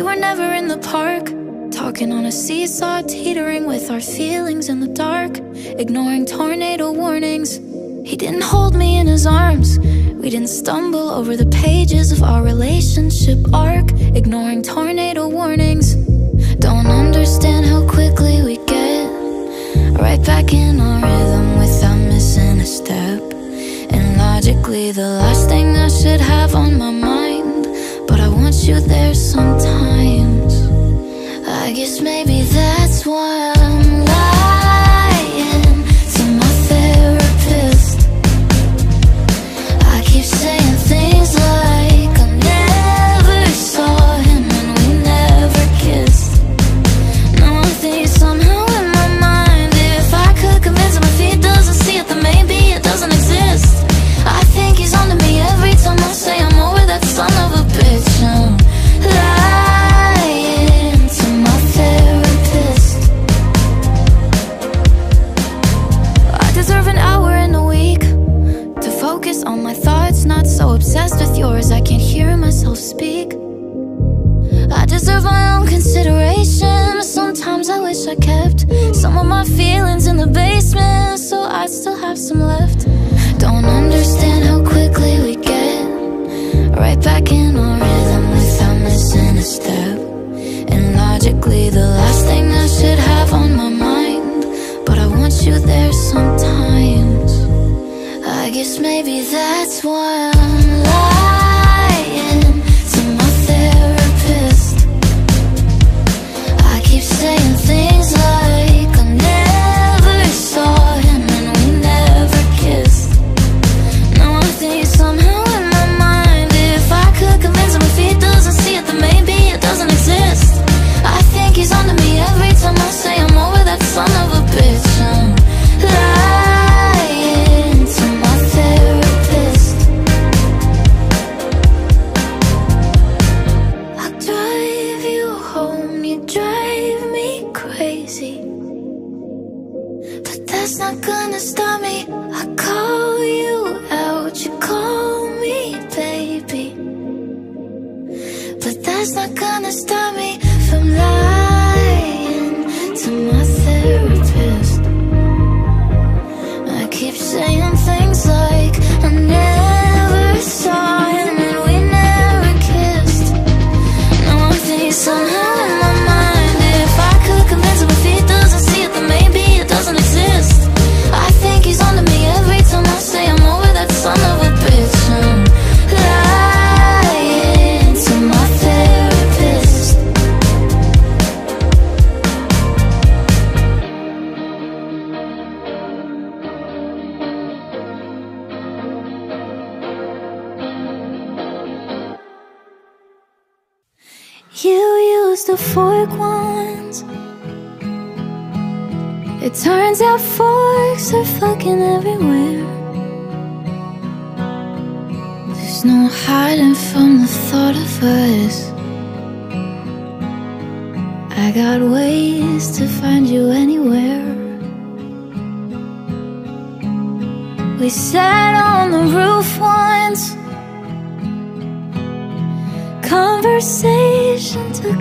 We were never in the park, talking on a seesaw, teetering with our feelings in the dark, ignoring tornado warnings. He didn't hold me in his arms. We didn't stumble over the pages of our relationship arc, ignoring tornado warnings. Don't understand how quickly we get right back in our rhythm without missing a step. And logically, the last thing I should have on my mind, I you there sometimes. I guess maybe that's why I'm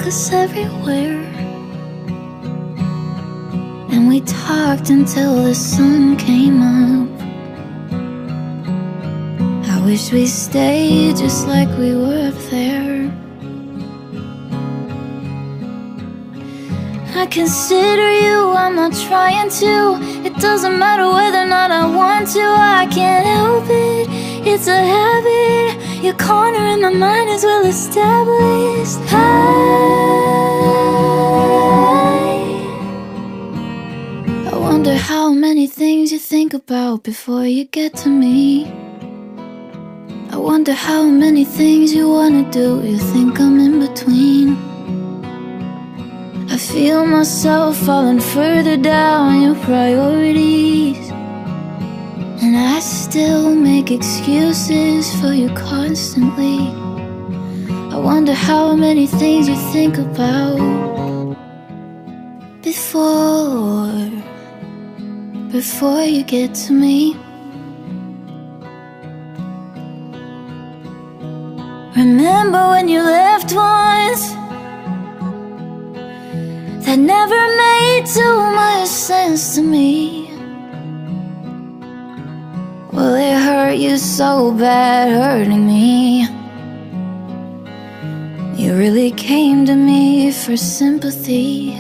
us everywhere. And we talked until the sun came up. I wish we stayed just like we were there. I consider you, I'm not trying to. It doesn't matter whether or not I want to, I can't help it. It's a habit. Your corner in my mind is well established. I, I wonder how many things you think about before you get to me. I wonder how many things you wanna do, you think I'm in between. I feel myself falling further down your priorities. And I still make excuses for you constantly. I wonder how many things you think about before, before you get to me. Remember when you left once? that never made too much sense to me. Well, it hurt you so bad, hurting me. You really came to me for sympathy.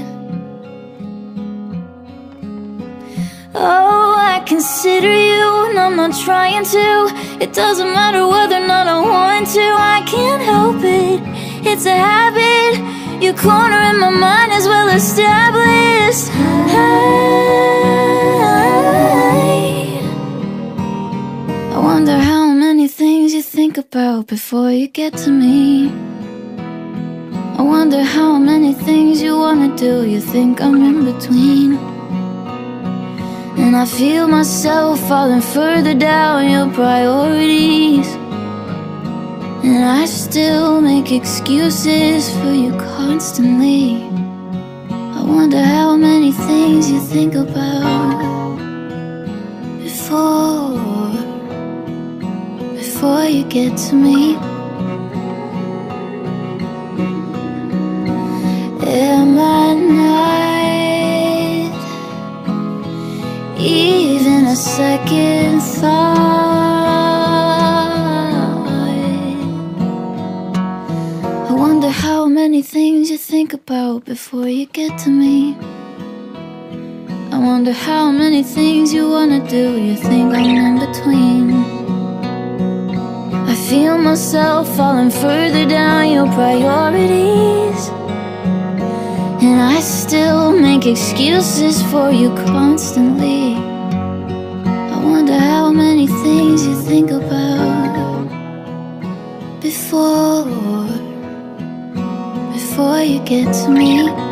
Oh, I consider you, and I'm not trying to. It doesn't matter whether or not I want to, I can't help it. It's a habit. Your corner in my mind is well established. I, wonder how many things you think about before you get to me. I wonder how many things you wanna do, you think I'm in between. And I feel myself falling further down your priorities. And I still make excuses for you constantly. I wonder how many things you think about before, before you get to me. Am I not? even a second thought. I wonder how many things you think about before you get to me. I wonder how many things you wanna do, you think I'm in between. Feel myself falling further down your priorities. And I still make excuses for you constantly. I wonder how many things you think about before, before you get to me.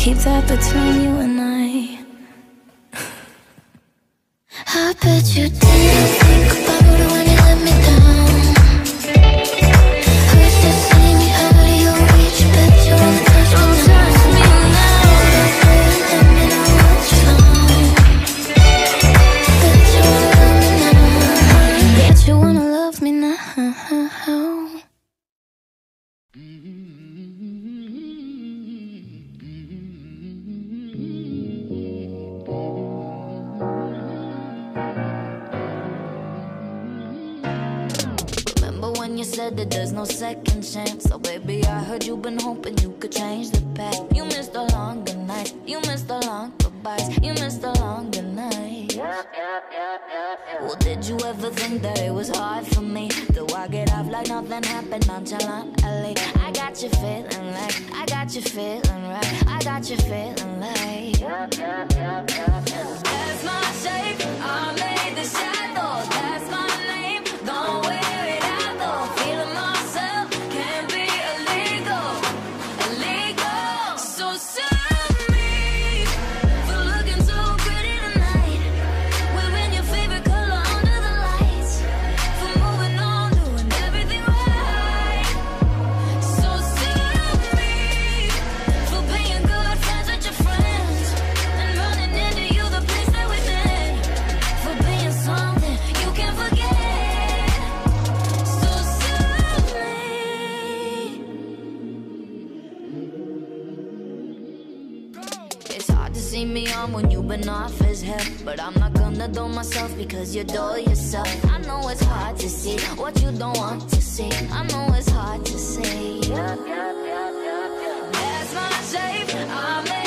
Keep that between you and I. I bet you didn't think fail. gonna myself because you do yourself. I know it's hard to see what you don't want to see. I know it's hard to see That's my shape, I'm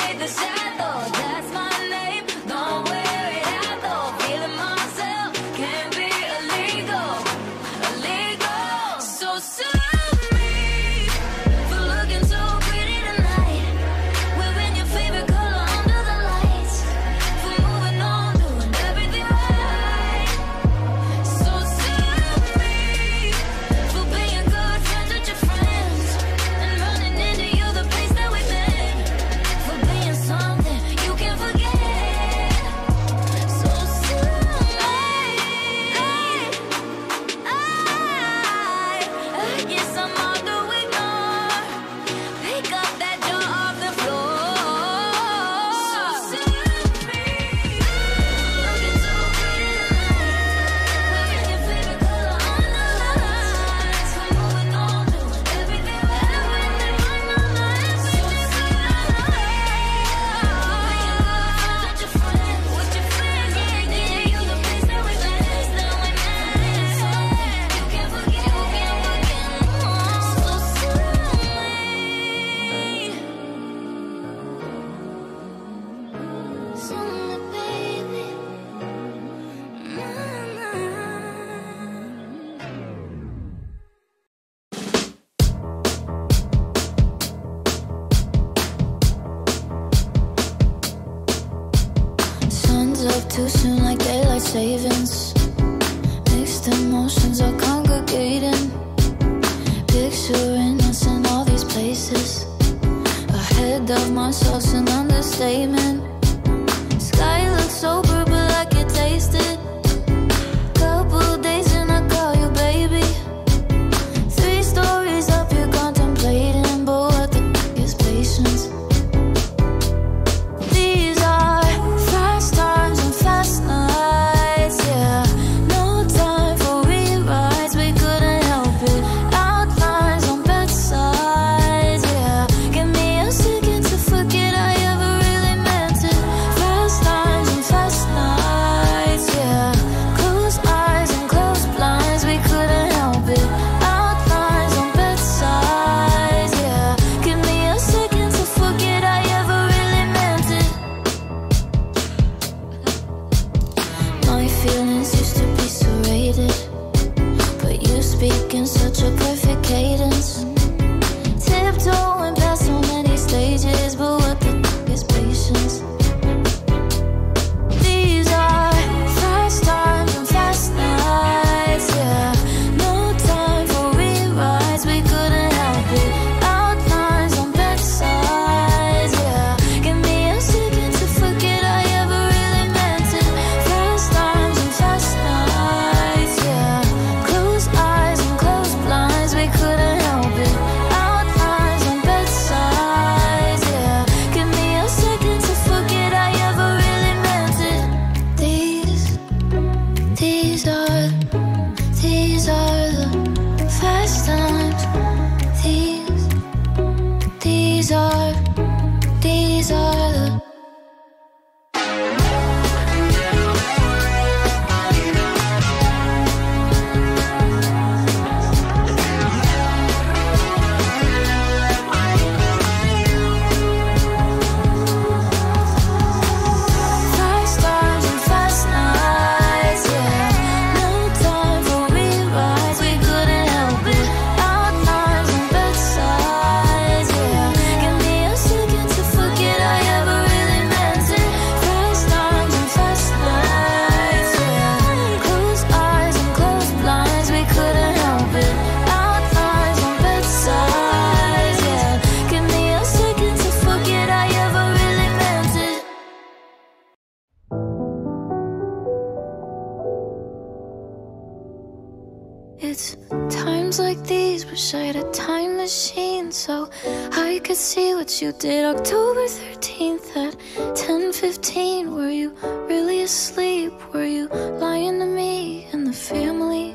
I had a time machine so I could see what you did October 13th at 10:15. Were you really asleep? Were you lying to me and the family?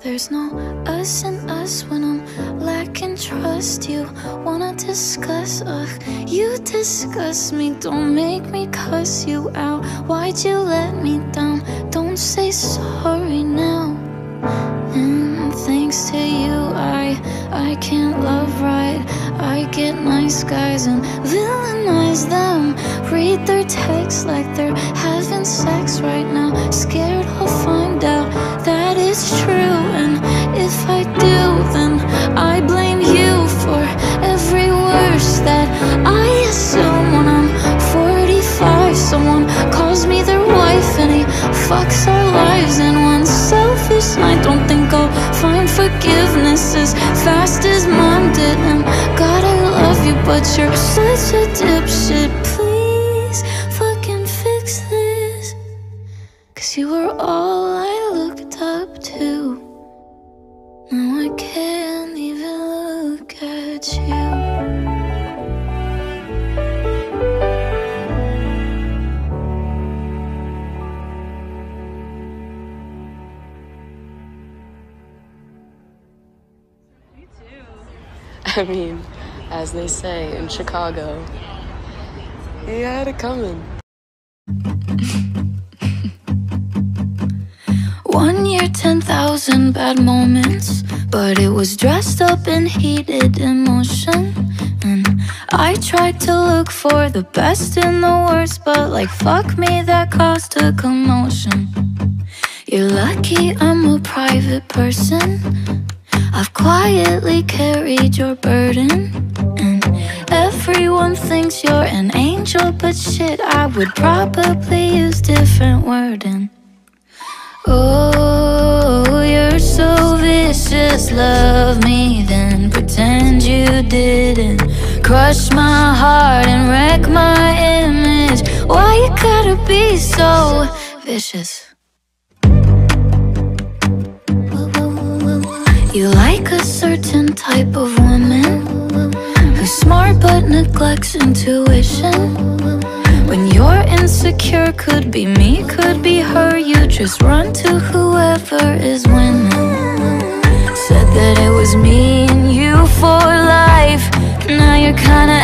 There's no us and us when I'm lacking trust. You wanna discuss, ugh, you disgust me. Don't make me cuss you out. Why'd you let me down? Don't say sorry now. And thanks to you, I I can't love right. I get nice guys and villainize them. Read their texts but you're such a dipshit. Please fucking fix this. Cause you were all I looked up to. Now I can't even look at you. I mean, as they say in Chicago, he had it coming. One year, 10,000 bad moments, but it was dressed up in heated emotion. And I tried to look for the best in the worst, but like fuck me, that caused a commotion. You're lucky I'm a private person. I've quietly carried your burden. Everyone thinks you're an angel, but shit, I would probably use different wording. Oh, you're so vicious. Love me, then pretend you didn't. Crush my heart and wreck my image. Why you gotta be so vicious? You like a certain type of woman who's smart but neglects intuition. When you're insecure, could be me, could be her. You just run to whoever is winning. Said that it was me and you for life. Now you're kinda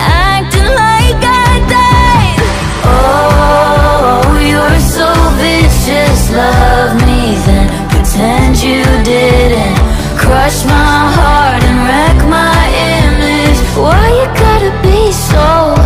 be so,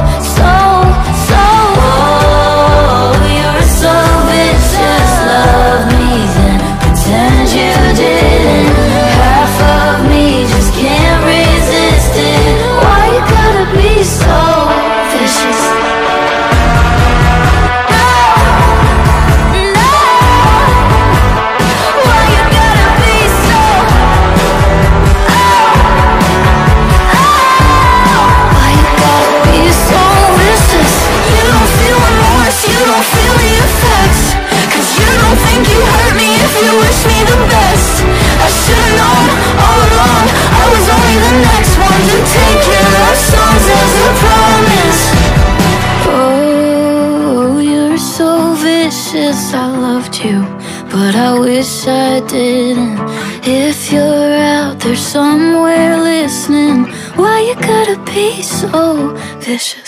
I didn't If you're out there somewhere listening Why you gotta be so vicious?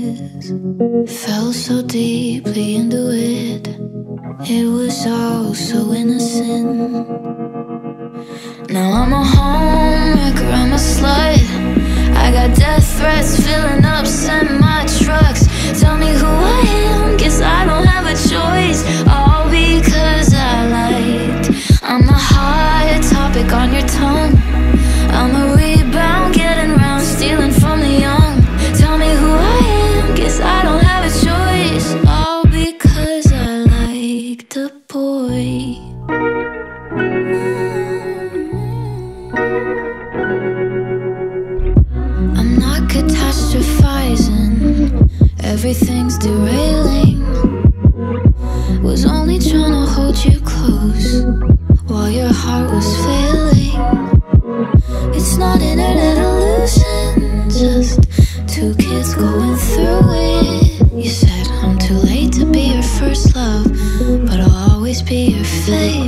Fell so deeply into it. It was all so innocent. Now I'm a homewrecker, I'm a slut. I got death threats, filling up, send my trucks. Tell me who I am, guess I don't have a choice. All because I liked. I'm a hot topic on your tongue. I'm a face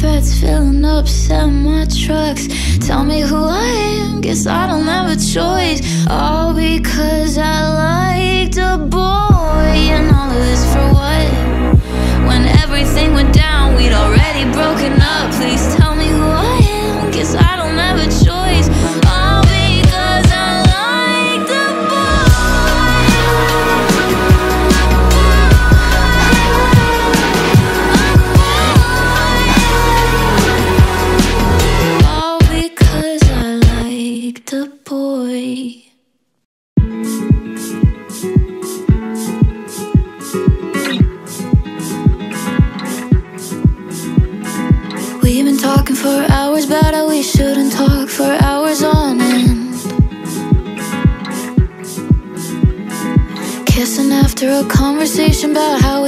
threats filling up semi trucks. Tell me who I am, guess I don't have a choice. All because I liked a boy, and all of this for what? When everything went down, we'd already broken up. Please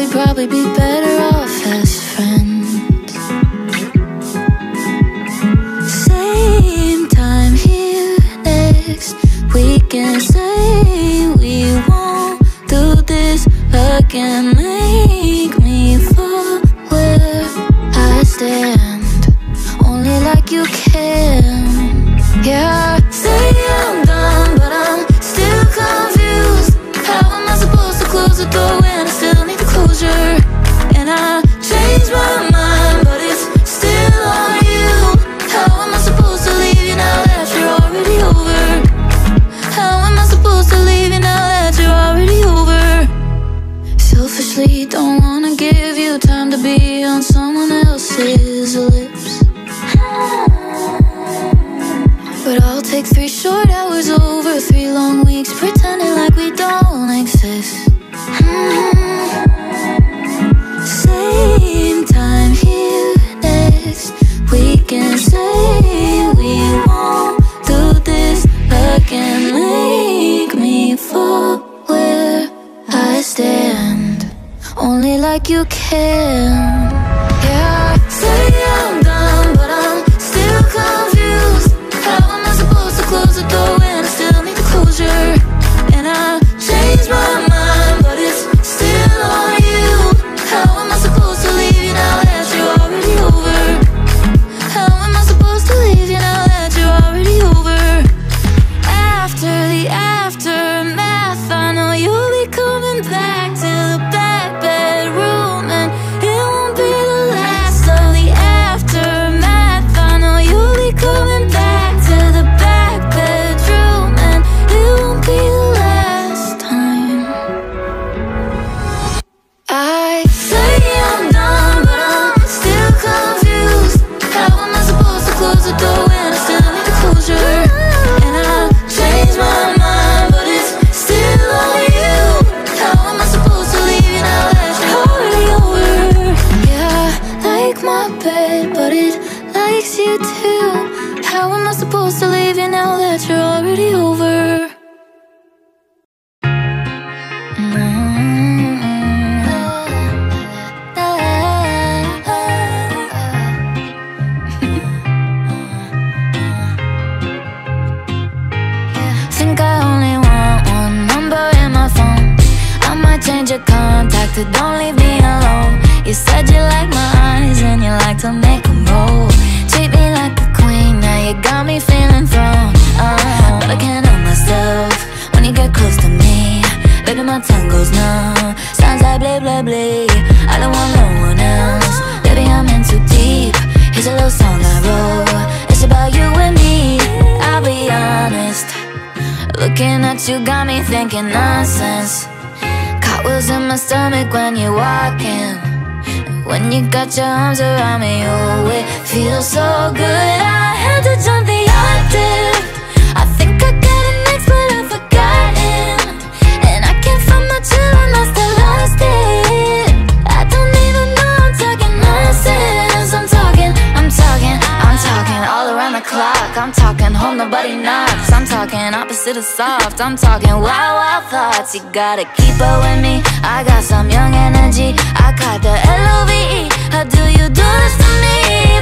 we'd probably be better. like you care. At you got me thinking nonsense. Cartwheels in my stomach when you're walking. When you got your arms around me, oh, it feels so good. I had to jump the octave. I think I got an ex, but I've forgotten. And I can't find my chill, I must have lost it. I don't even know I'm talking nonsense. I'm talking, I'm talking, I'm talking all around the clock. I'm nobody knocks. I'm talking opposite of soft. I'm talking wild, wild thoughts. You gotta keep up with me. I got some young energy. I caught the L-O-V-E. How do you do this to me?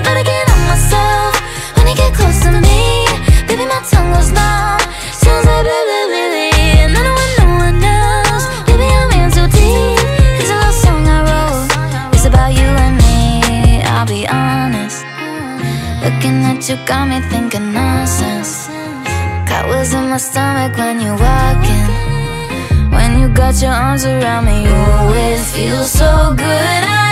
But I can't help myself when you get close to me. Baby, my tongue goes numb. Sounds like blah, blah, blah, blah. You got me thinking nonsense. Got wheels in my stomach when you're walking. When you got your arms around me, you always feel so good. I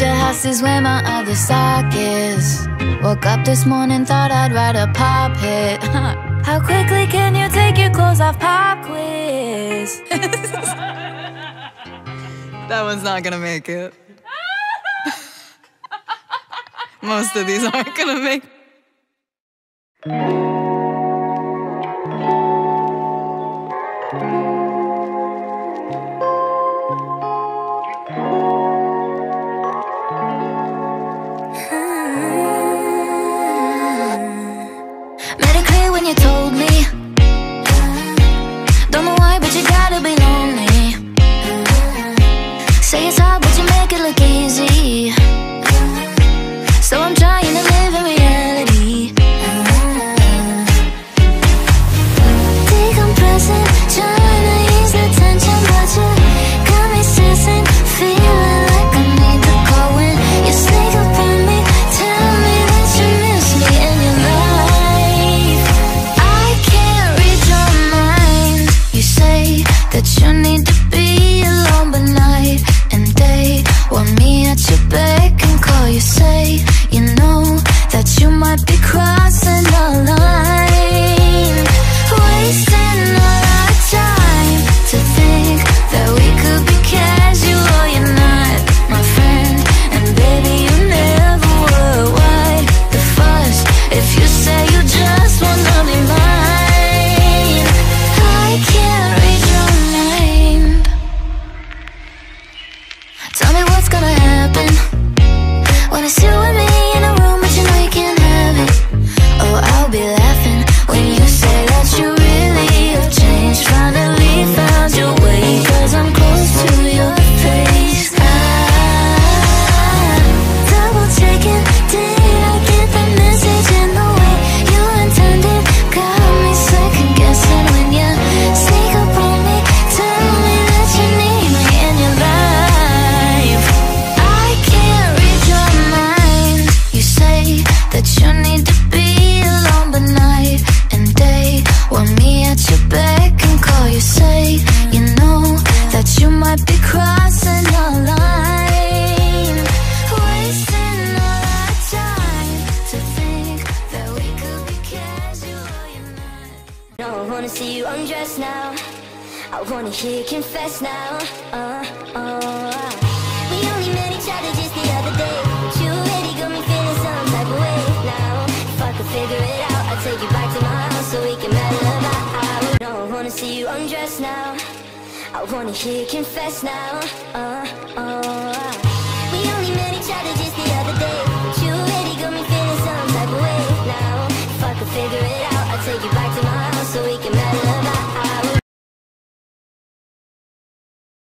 your house is where my other sock is. Woke up this morning, thought I'd write a pop hit. How quickly can you take your clothes off? Pop quiz. That one's not gonna make it. Most of these aren't gonna make Made